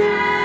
down.